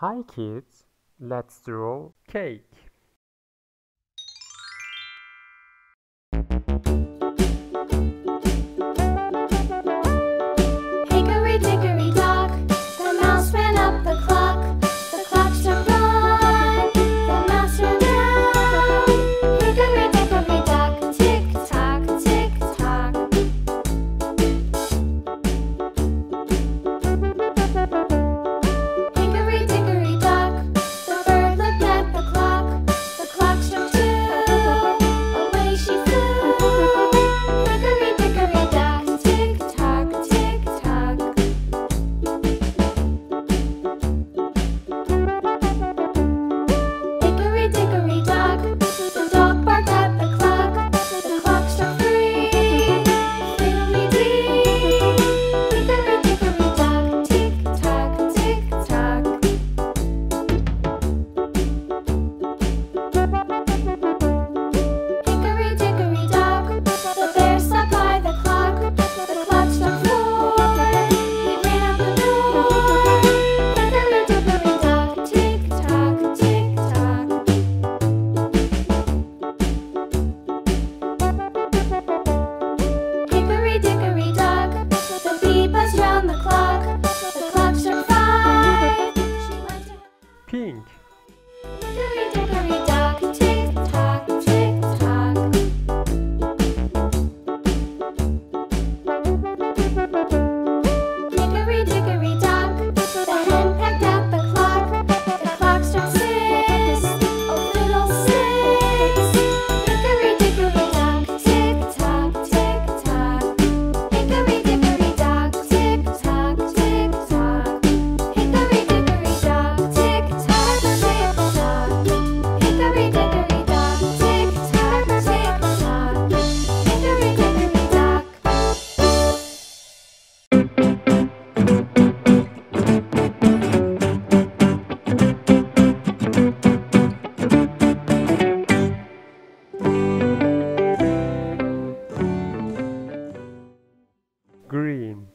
Hi kids, let's draw cake. think? green.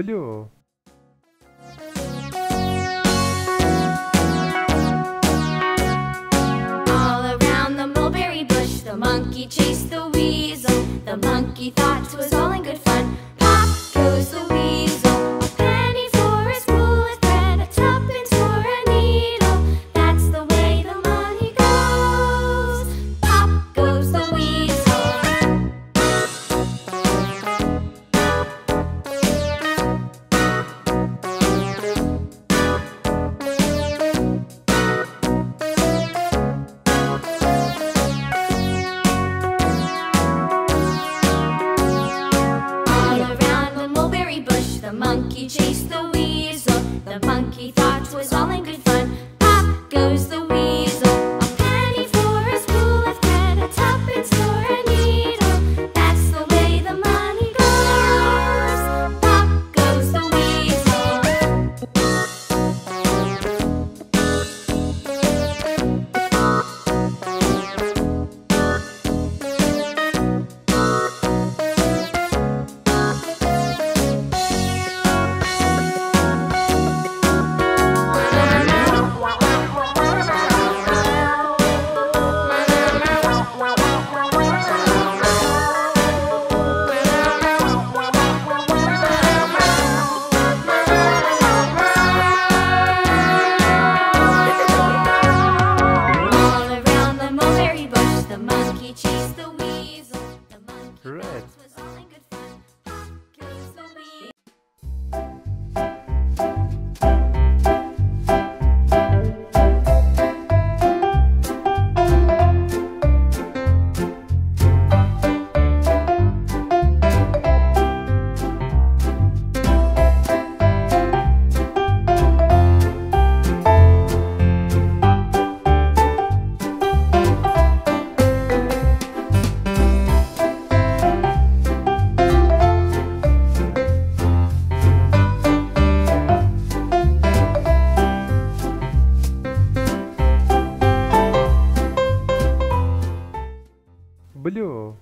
W. All around the mulberry bush, the monkey chased the Блю.